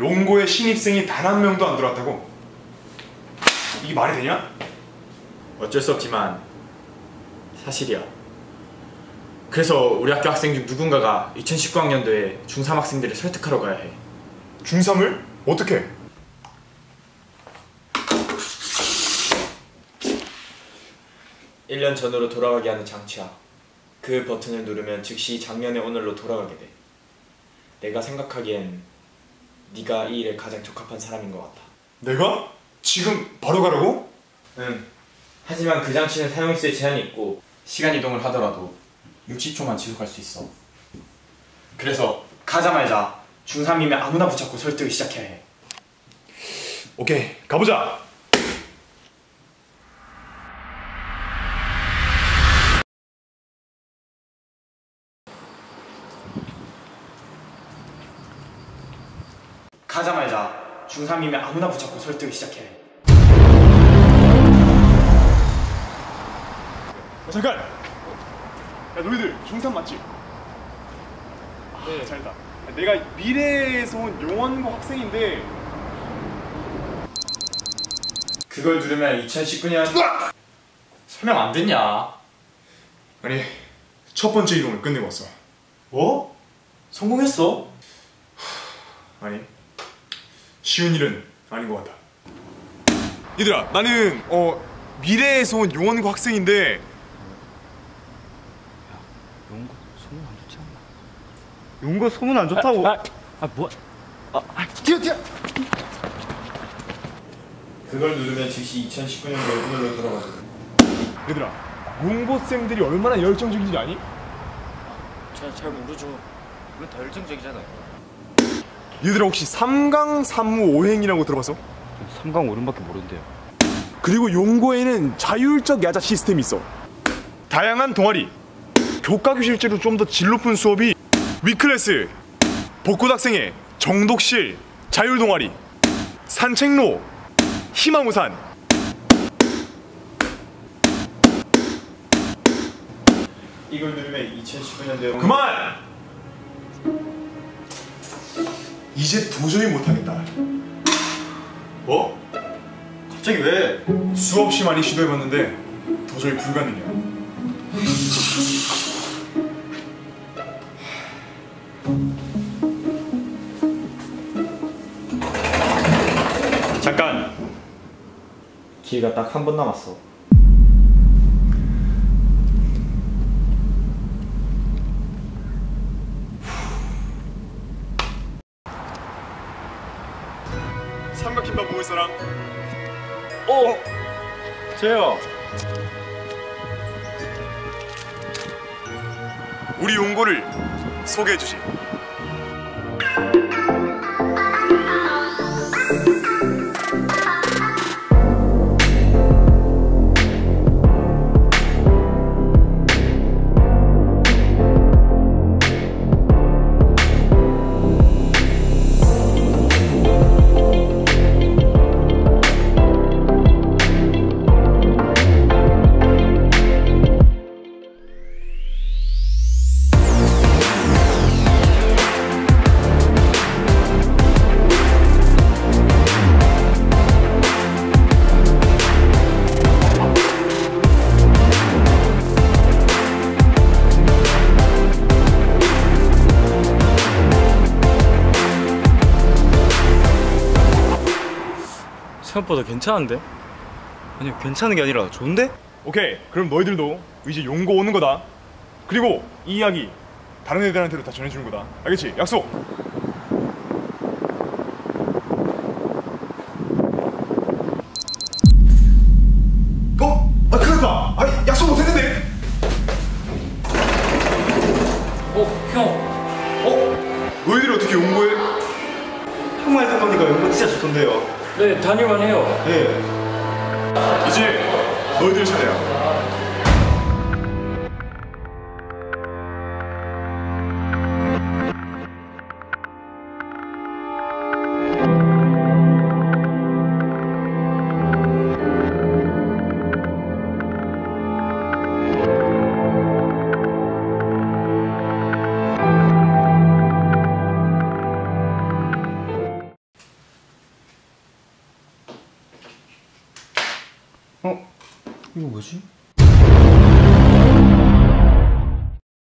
용고의 신입생이 단 한 명도 안 들어왔다고? 이게 말이 되냐? 어쩔 수 없지만 사실이야. 그래서 우리 학교 학생 중 누군가가 2019학년도에 중3 학생들을 설득하러 가야 해. 중3을? 어떻게? 일 년 전으로 돌아가게 하는 장치야. 그 버튼을 누르면 즉시 작년의 오늘로 돌아가게 돼. 내가 생각하기엔 네가 이 일에 가장 적합한 사람인 것 같아. 내가? 지금 바로 가라고? 응. 하지만 그 장치는 사용수에 제한이 있고 시간 이동을 하더라도 60초만 지속할 수 있어. 그래서 가자마자 중3이면 아무나 붙잡고 설득을 시작해야 해. 오케이 가보자 가자마자 중3이면 아무나 붙잡고 설득을 시작해야 해. 어, 잠깐! 야 너희들 중3 맞지? 네. 잘다 내가 미래에서 온 용원고 학생인데 그걸 누르면 2019년 설명 안 됐냐? 아니 첫 번째 이동을 끝내고 왔어 뭐? 성공했어? 아니 쉬운 일은 아닌 것 같다 얘들아 나는 어 미래에서 온 용원고 학생인데 용거 소문 안 좋지 않나? 용거 소문 안 좋다고? 아, 아, 뭐? 아, 아, 뛰어 뛰어. 그걸 누르면 즉시 2019년도 오늘로 돌아가게 돼. 얘들아 용고생들이 얼마나 열정적인지 아니? 잘, 잘 모르죠. 우린 다 열정적이잖아요. 얘들아 혹시 삼강 삼무 오행이라고 들어봤어? 삼강 오름밖에 모른대요. 그리고 용고에는 자율적 야자 시스템이 있어. 다양한 동아리, 교과 교실제로 좀 더 질 높은 수업이 위클래스, 복고학생회, 정독실, 자율 동아리, 산책로, 희망우산. 이걸 누르면 2019년도에 그만! 이제 도저히 못하겠다. 뭐? 갑자기 왜? 수없이 많이 시도해봤는데 도저히 불가능이야. 잠깐. 기회가 딱 한 번 남았어. 먹을 사람? 어, 저요. 우리 용고를 소개해주지. 생각보다 괜찮은데? 아니 괜찮은 게 아니라 좋은데? 오케이, 그럼 너희들도 이제 용고 오는 거다. 그리고 이 이야기 다른 애들한테도 다 전해주는 거다. 알겠지? 약속. 어? 아 그랬다. 아 약속 못했는데. 어, 형. 어? 너희들이 어떻게 용고에? 형말 듣보니까 용거 진짜 좋던데요. 네, 다닐만 해요. 네. 이제 너희들 차례야. 이거 뭐지?